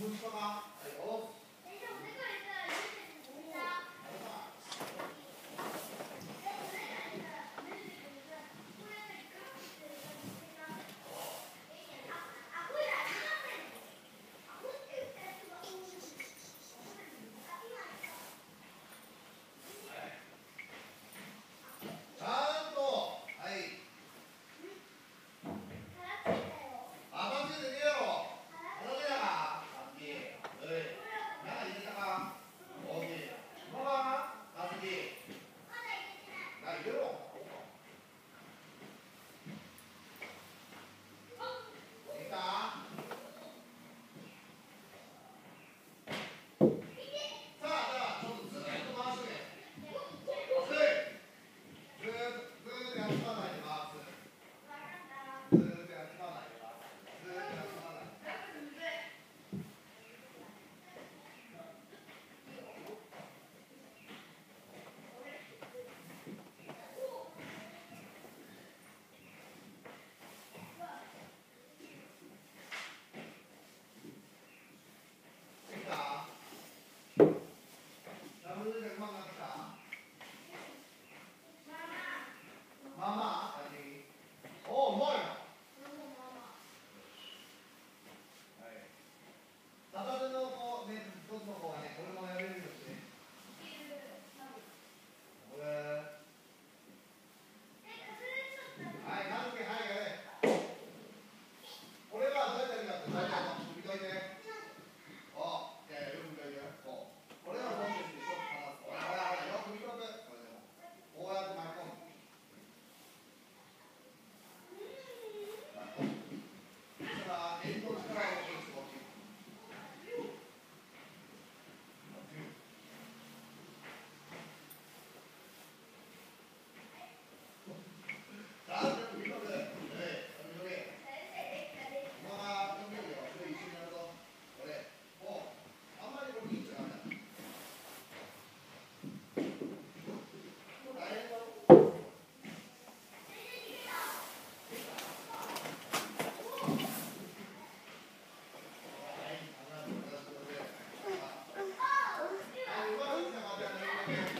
你们说吧，哎呦。Yeah.